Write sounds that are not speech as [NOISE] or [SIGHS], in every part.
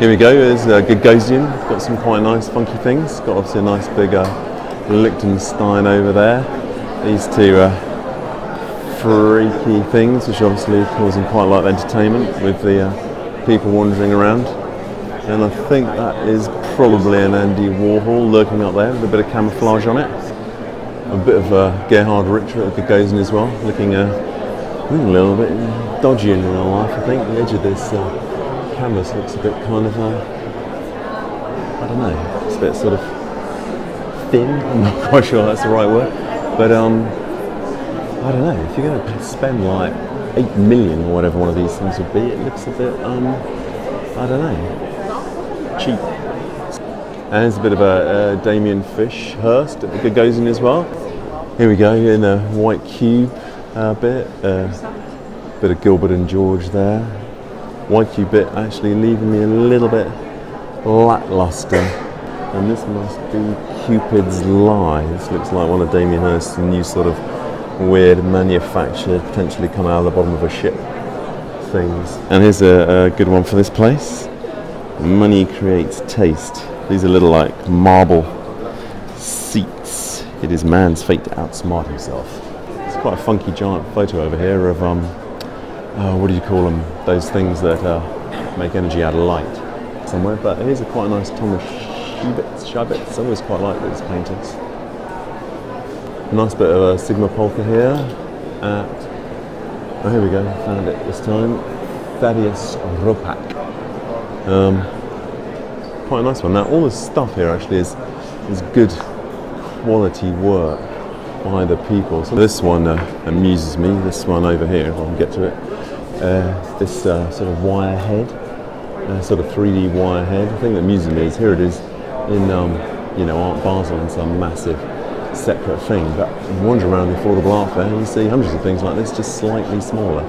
Here we go, there's uh, Gagosian, got some quite nice funky things. Got obviously a nice big uh, Lichtenstein over there. These two uh, freaky things, which obviously causing quite a lot of entertainment with the uh, people wandering around. And I think that is probably an Andy Warhol lurking up there with a bit of camouflage on it. A bit of uh, Gerhard Richter at Gagosian as well, looking uh, a little bit dodgy in real life. I think the edge of this uh, canvas looks a bit kind of, uh, I don't know, it's a bit sort of thin. [LAUGHS] I'm not quite sure that's the right word, but um, I don't know. If you're going to spend like eight million or whatever one of these things would be, it looks a bit, um, I don't know, cheap. And there's a bit of a, Damien Fish Hirst at the Gagosian as well. Here we go in a white cube uh, bit, a uh, bit of Gilbert and George there. White cube bit actually leaving me a little bit lackluster. And this must be Cupid's Lie. This looks like one of Damien Hirst's new sort of weird manufactured, potentially come out of the bottom of a ship things. And here's a, a good one for this place. Money creates taste. These are little like marble seats. It is man's fate to outsmart himself. It's quite a funky giant photo over here of um, uh, what do you call them? Those things that uh, make energy out of light somewhere. But here's a quite nice Thomas Scheibitz. Scheibitz. I always quite like these paintings. Nice bit of a Sigmar Polke here at, oh here we go, found it this time, Thaddaeus Ropac. Um, quite a nice one. Now all the stuff here actually is, is good quality work by the people. So this one uh, amuses me, this one over here, if I can get to it. Uh, this uh, sort of wire head, uh, sort of 3D wire head. The thing that amuses me is here it is in, um, you know, Art Basel in some massive separate thing. But you wander around the affordable art fair, and you see hundreds of things like this, just slightly smaller.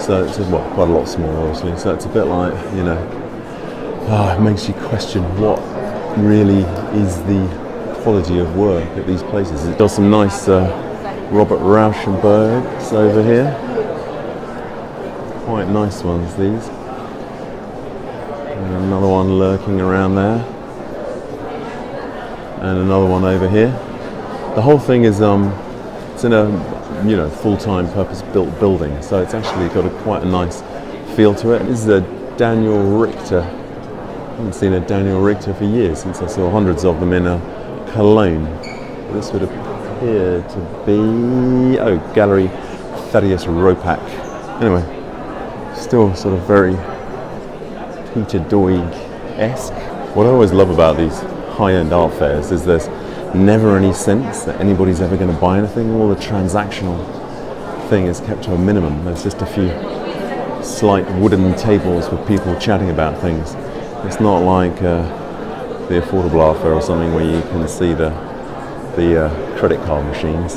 So it's just, well, quite a lot smaller, obviously. So it's a bit like you know, oh, it makes you question what really is the quality of work at these places. It does some nice uh, Robert Rauschenbergs over here. Quite nice ones these. And another one lurking around there. And another one over here the whole thing is um, it's in a you know full-time purpose-built building, so it's actually got a quite a nice feel to it. This is a Daniel Richter. I haven't seen a Daniel Richter for years since I saw hundreds of them in a Cologne. This would appear to be oh Gallery Thaddaeus Ropac. Anyway, still sort of very Peter Doig-esque. What I always love about these high-end art fairs is there's never any sense that anybody's ever going to buy anything. All the transactional thing is kept to a minimum. There's just a few slight wooden tables with people chatting about things. It's not like uh, the affordable art fair or something where you can see the the uh, credit card machines.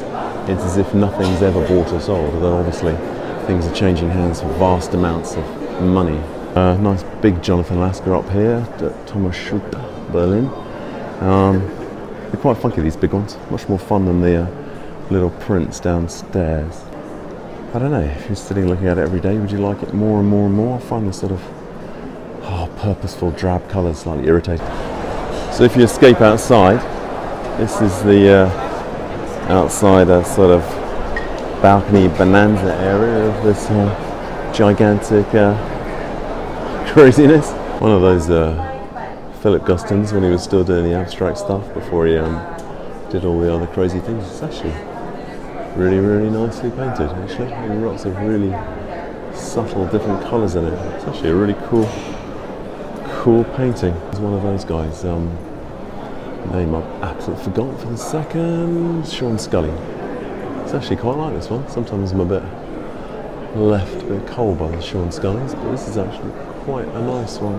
It's as if nothing's ever bought or sold, although obviously things are changing hands for vast amounts of money. Uh, nice big Jonathan Lasker up here at Thomas Schulte, Berlin. Um, they're quite funky, these big ones. Much more fun than the uh, little prints downstairs. I don't know, if you're sitting looking at it every day, would you like it more and more and more? I find the sort of oh, purposeful drab colours slightly irritating. So if you escape outside, this is the uh, outside uh, sort of balcony bonanza area of this uh, gigantic uh, craziness. One of those uh, Philip Gustons when he was still doing the abstract stuff before he um, did all the other crazy things. It's actually really, really nicely painted. Actually, lots of really subtle, different colours in it. It's actually a really cool, cool painting. He's one of those guys. Um, name I've absolutely forgotten for the second. Sean Scully. It's actually quite like this one. Sometimes I'm a bit left a bit cold by the Sean Scullys, but this is actually quite a nice one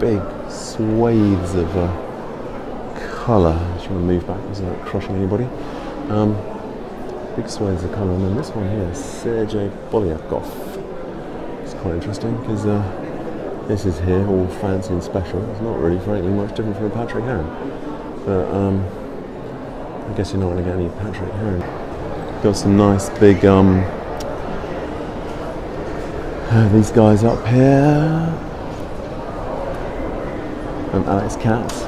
big swathes of uh, colour. Just want to move backwards without crushing anybody. Um, big swathes of colour, and then this one here, Sergei Poliakoff. It's quite interesting because uh, this is here, all fancy and special. It's not really, frankly, much different from Patrick Heron. But um, I guess you're not going to get any Patrick Heron. Got some nice big um, [SIGHS] these guys up here. And Alex Katz.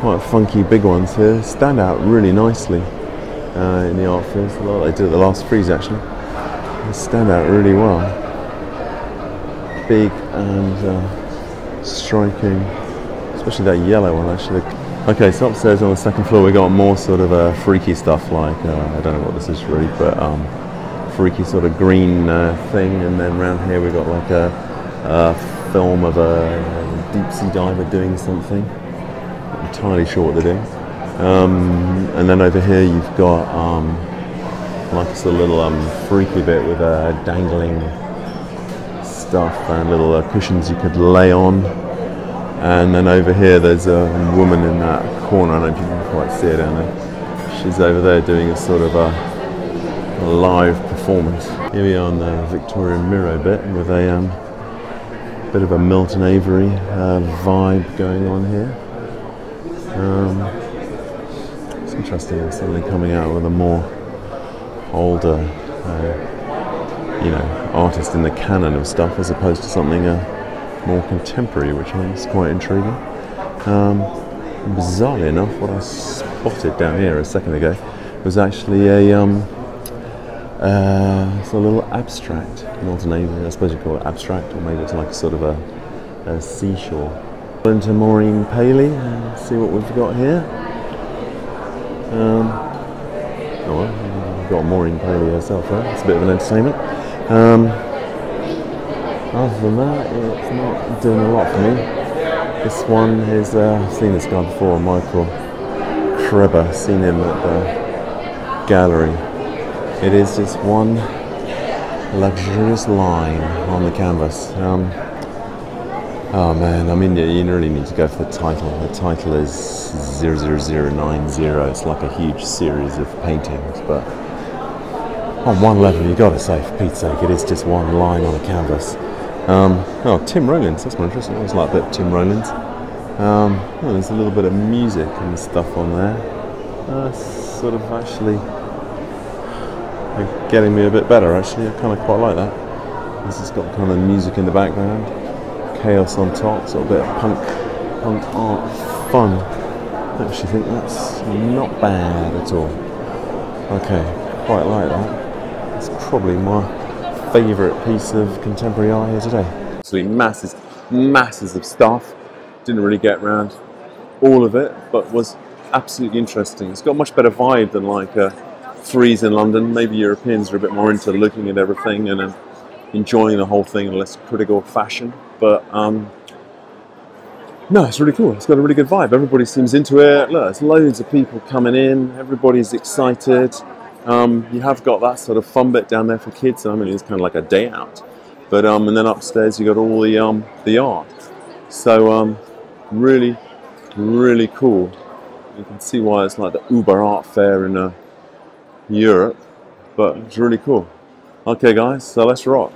Quite funky big ones here. Stand out really nicely uh, in the art fairs. Well, they did at the last Frieze actually. They stand out really well. Big and uh, striking, especially that yellow one actually. Okay, so upstairs on the second floor we got more sort of uh, freaky stuff like, uh, I don't know what this is really, but um, freaky sort of green uh, thing and then around here we got like a, a film of a deep sea diver doing something. Not entirely sure what they're doing. Um, and then over here you've got um, like a little um, freaky bit with uh, dangling stuff and little uh, cushions you could lay on. And then over here there's a woman in that corner, I don't know if you can quite see it down there. She's over there doing a sort of a, live performance. Here we are on the Victoria Miro bit with a um, bit of a Milton Avery uh, vibe going on here. Um, it's interesting, it's suddenly coming out with a more older, uh, you know, artist in the canon of stuff as opposed to something uh, more contemporary, which I think is quite intriguing. Um, bizarrely enough, what I spotted down here a second ago was actually a um, uh, little abstract, not an Avery, I suppose you call it abstract, or maybe it's like a sort of a, a seashore. Into Maureen Paley and see what we've got here. Um, oh well, we've got Maureen Paley herself, right? It's a bit of an entertainment. Um, other than that, it's not doing a lot for me. This one is, uh, I've seen this guy before, Michael Krebber, seen him at the gallery. It is just one luxurious line on the canvas. Um, oh man, I mean, you really need to go for the title. The title is 00090. It's like a huge series of paintings, but on one level, you've got to say, for Pete's sake, it is just one line on a canvas. Um, oh, Tim Rowlands, that's more interesting. I always like that Tim Rowlands. Um, oh, there's a little bit of music and stuff on there. Uh, sort of actually getting me a bit better, actually. I kind of quite like that. This has got kind of music in the background, chaos on top, sort of bit of punk, punk art fun. I actually think that's not bad at all. Okay, quite like that. It's probably my favourite piece of contemporary art here today. Absolutely masses, masses of stuff. Didn't really get around all of it, but was absolutely interesting. It's got a much better vibe than like a Frieze in London. Maybe Europeans are a bit more into looking at everything and uh, enjoying the whole thing in a less critical fashion. But um, no, it's really cool. It's got a really good vibe. Everybody seems into it. Look, there's loads of people coming in. Everybody's excited. Um, you have got that sort of fun bit down there for kids. I mean, it's kind of like a day out. But um, and then upstairs you got all the um, the art. So um, really, really cool. You can see why it's like the Uber Art Fair in uh, Europe, but it's really cool. Okay, guys, so let's rock.